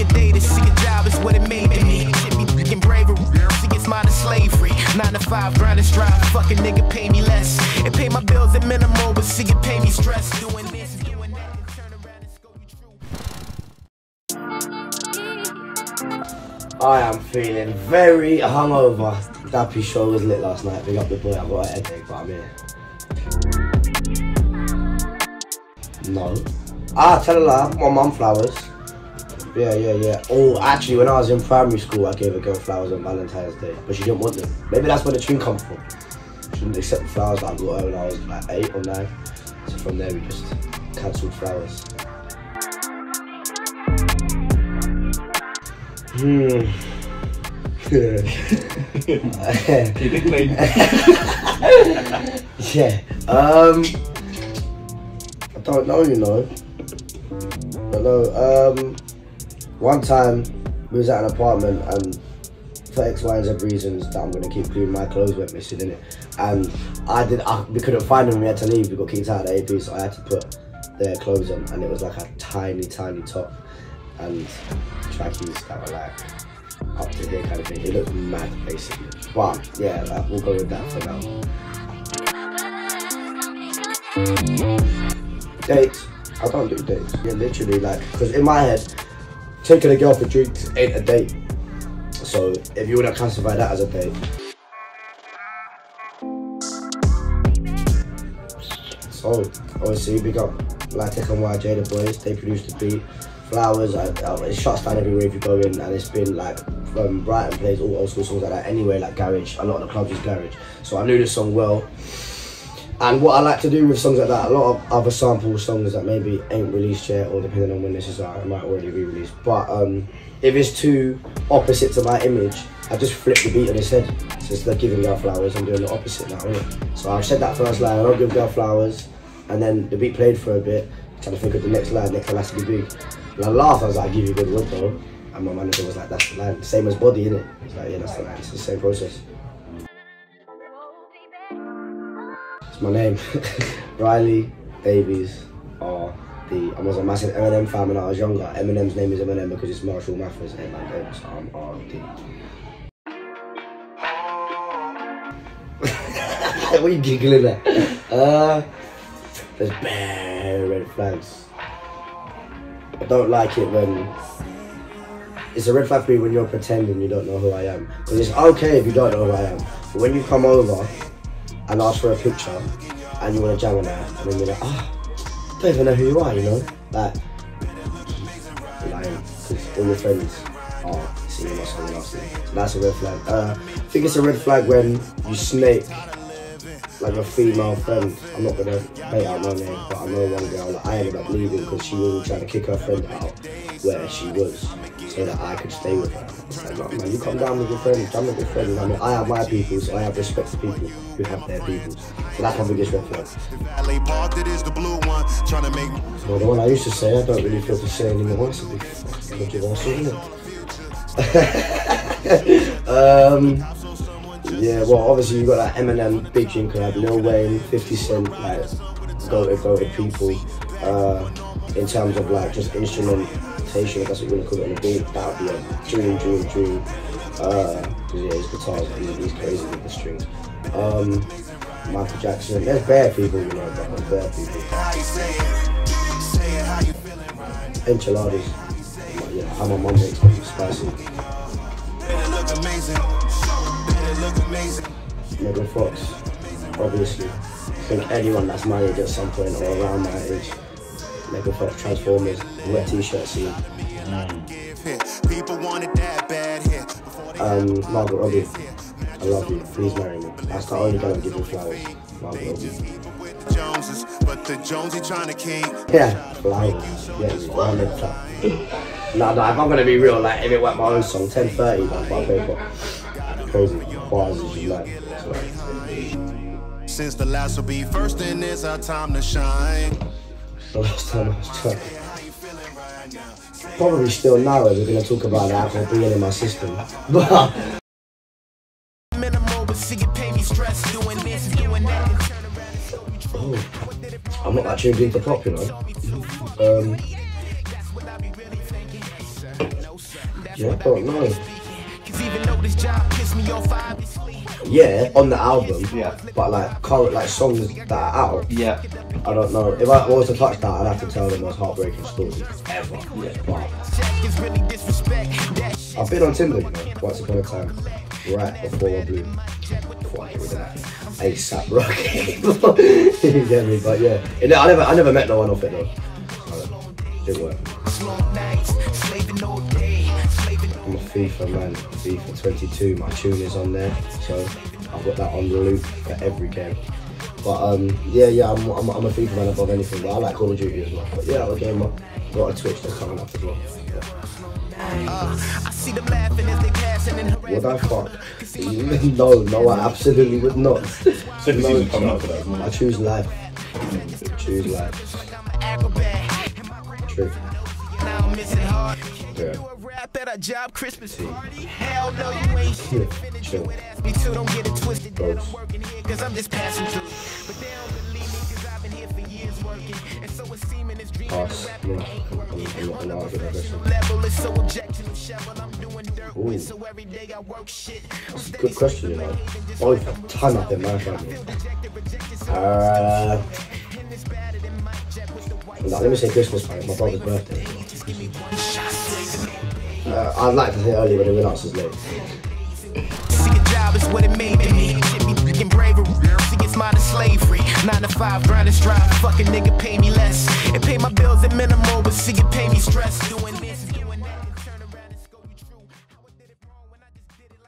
a day to see a job is what it made me. Shit fucking bravery. It's mine to slavery. Nine to five, grind and strive. Fucking nigga pay me less. Pay my bills at but see, it pay me stress. Doing this. I am feeling very hungover. Dappy show was lit last night. Big up the boy. I got a headache, but I'm here. No. Ah, tell a lie. My mum flowers. Yeah, yeah, yeah. Oh, actually, when I was in primary school, I gave a girl flowers on Valentine's Day, but she didn't want them. Maybe that's where the tune come from. She didn't accept the flowers that I got her when I was like eight or nine. So from there, we just cancelled flowers. Hmm. yeah. Um. I don't know, you know. I don't know. Um. One time, we was at an apartment and for X, Y, and Z reasons that I'm gonna keep clean, my clothes went missing in it, and I did. I, we couldn't find them. We had to leave. We got kicked out of the AP, so I had to put their clothes on, and it was like a tiny, tiny top and trackies that were like up to here kind of thing. It looked mad, basically. But yeah, like, we'll go with that for now. Dates. I don't do dates. Yeah, literally, like, because in my head, taking a girl for drinks ain't a date. So if you wanna classify that as a date. So obviously big up Latic and YJ the boys, they produced the beat. Flowers, I, I, it shuts down everywhere if you go in and it's been like from Brighton plays all old school songs like that anyway, like garage. A lot of the clubs is garage. So I knew this song well. And what I like to do with songs like that, a lot of other sample songs that maybe ain't released yet, or depending on when this is out, it might already be released. But um, if it's too opposite to my image, I just flip the beat on his head. So instead of giving girl flowers, I'm doing the opposite now. Innit? So I said that first line, I don't give girl flowers, and then the beat played for a bit, trying to think of the next line, next line has to be big. And I laughed, I was like, I give you good wood though. And my manager was like, that's the line. Same as body, innit? He's like, yeah, that's the line. It's the same process. My name, Riley Davies R D. I was a massive Eminem fan when I was younger. Eminem's name is Eminem because it's Marshall Mathers and my name, so I'm R D. what are you giggling at? Uh, there's bare red flags. I don't like it when it's a red flag for me when you're pretending you don't know who I am. Because it's okay if you don't know who I am. But when you come over and ask for a picture and you want to jam on that and then you're like, ah, I don't even know who you are, you know? Like, all your friends are singing my song last night. So that's a red flag. Uh, I think it's a red flag when you snake like a female friend. I'm not gonna bait out my name, but I know one girl that I ended up leaving because she was trying to kick her friend out where she was so that I could stay with her. It's like, man, you come down with your friends, I'm with your friends. I mean, I have my people, so I have respect for people who have their people. So that's my biggest red flag. Valet parked, it is the blue one. Trying to make So the one I used to say, I don't really feel to say anymore. It's a big fucking controversy, isn't it? um, yeah, well, obviously you've got that Eminem, Big Dream collab, Lil Wayne, 50 Cent, like goated, goated people. Uh, in terms of like just if that's what you want to call it on the beat, that would be a dream, dream, dream. Uh, 'cause, yeah, his guitars, he, he's crazy with the strings. Um, Michael Jackson, there's bad people, you know, but bare people. Enchiladas, yeah, how my mum makes them spicy. Megan Fox, obviously. I think anyone that's my age at some point or around my age, Megan Fox, Transformers, wet t-shirts. Give. People want it that bad here. Before they Um, Margot Robbie, I love you, please marry me. That's the only girl I'm giving flowers. Margot Robbie. with the Joneses, but the Jonesy trying to king. Yeah, flowers. Yes, one red flag. Nah, nah, if I'm gonna be real, like, if it were my own song, 1030, that's my favourite. Crazy. Bars you like. Since the last will be first, then it's our time to shine. The last time I was drunk. Probably still now, we're gonna talk about the alcohol being in my system. But that. Oh, I'm not actually into pop, you know. Um, Yeah, I don't know. Cause even though this job pissed me off, I obviously. Yeah, on the album. Yeah. But like current like songs that are out, Yeah. I don't know. If I was to touch that, I'd have to tell the most heartbreaking story ever. Yeah. But Check is really disrespect. That shit. I've been on Tinder, once upon a time, right before I blew. Before I. ASAP Rocky. you get me? But yeah, I never, I never met no one off it though. So, didn't work. I'm a FIFA man, FIFA 22. My tune is on there, so I've got that on the loop for every game. But um, yeah, yeah, I'm, I'm, I'm a FIFA man above anything. But I like Call of Duty as well. But yeah, I'm a gamer. Got a Twitch that's coming up as well. Yeah. I see them laughing as they passing in Would I fuck? no, no, I absolutely would not. Second No coming chance. for that? I choose life. Choose life. True. Now I'm missing hard. Yeah. Rap at a job Christmas party. Hell no, you ain't shit. Finish you and ask me to, don't get it twisted. That I'm working here cause I'm just passing through. But they don't believe me cause I've been here for years working. And so it's seeming it's dreaming. I'm, I'm not gonna argue that question. Level is so objective, shovel I'm doing dirt with, so every day I work shit. I'm steady Good question, you know. Both a ton up in my family. Uh, no, let me say Christmas time. My brother's birthday. Uh, I'd like to say early, but everyone else is late. A job is what it made me. Shit be fucking bravery. See it's modern slavery. Nine to five, grind and strive. Fucking nigga pay me less. It pay my bills at minimal, but see it pay me stress. Doing.